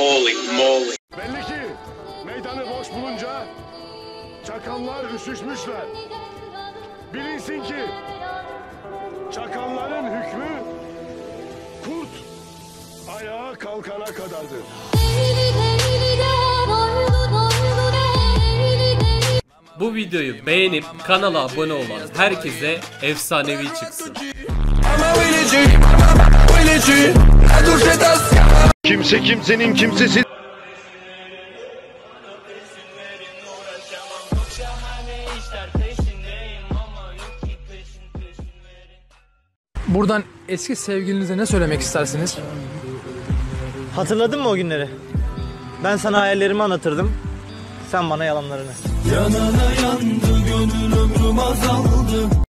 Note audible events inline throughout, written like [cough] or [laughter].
Holy moly. Belli ki meydanı boş bulunca çakallar üşüşmüşler. Bilinsin ki çakalların hükmü kurt ayağa kalkana kadardır. Bu videoyu beğenip kanala abone olan herkese efsanevi çıksın. Kimse kimsenin kimsesi Buradan eski sevgilinize ne söylemek istersiniz? Hatırladın mı o günleri? Ben sana hayallerimi anlatırdım. Sen bana yalanlarını. Bir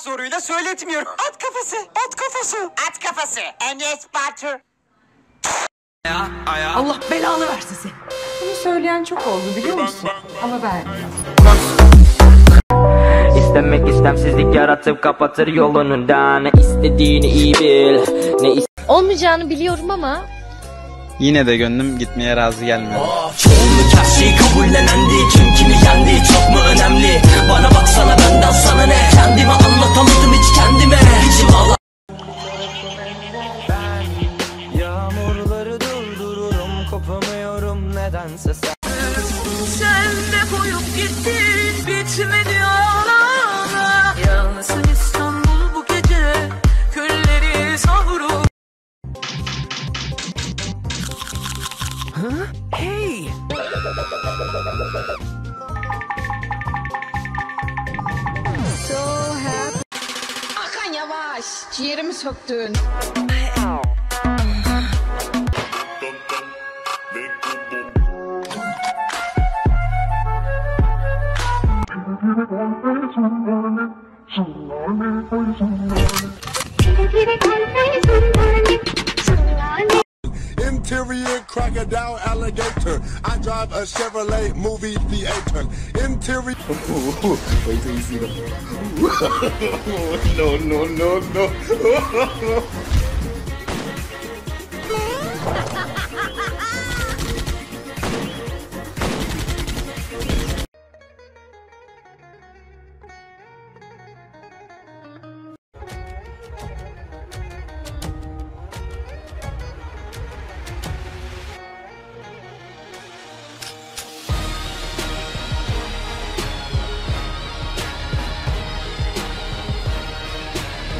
silah zoruyla söyletmiyorum. At kafası, at kafası. At kafası. Enes Batur. Allah belanı versin seni. Bunu söyleyen çok oldu biliyor musun? Ama ben İstemek istemsizlik yaratıp kapatır yolunu da Ne istediğini iyi bil Ne Olmayacağını biliyorum ama Yine de gönlüm gitmeye razı gelmiyor. Çoğunluk her şeyi kabullenendi. Yağmurları durdururum kopamıyorum nedense sen. Sen de koyup gittin bitmedi ağlama. Yalnızsın İstanbul bu gece külleri savurup. Hey! Cheerums gaat doen. Interior crocodile alligator. I drive a Chevrolet movie theater. Interior. [laughs] Wait till you see the. [laughs] no, no, no, no. [laughs]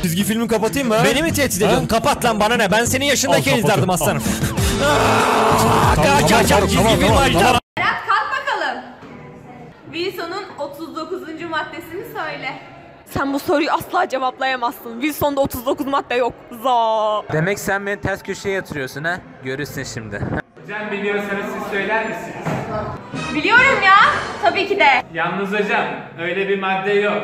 Çizgi filmi kapatayım mı? Beni mi tehdit ediyorsun? Kapat lan bana ne? Ben senin yaşındayken izlerdim aslanım. Aaaa, Kaç kaç kaç çizgi film açtım. Berat kalk bakalım. Wilson'un 39. maddesini söyle. Sen bu soruyu asla cevaplayamazsın. Wilson'da 39 madde yok. Za. Demek sen beni ters köşeye yatırıyorsun ha? Görürsün şimdi. Hocam biliyorsanız siz söyler misiniz? Biliyorum ya. Tabii ki de. Yalnız hocam öyle bir madde yok.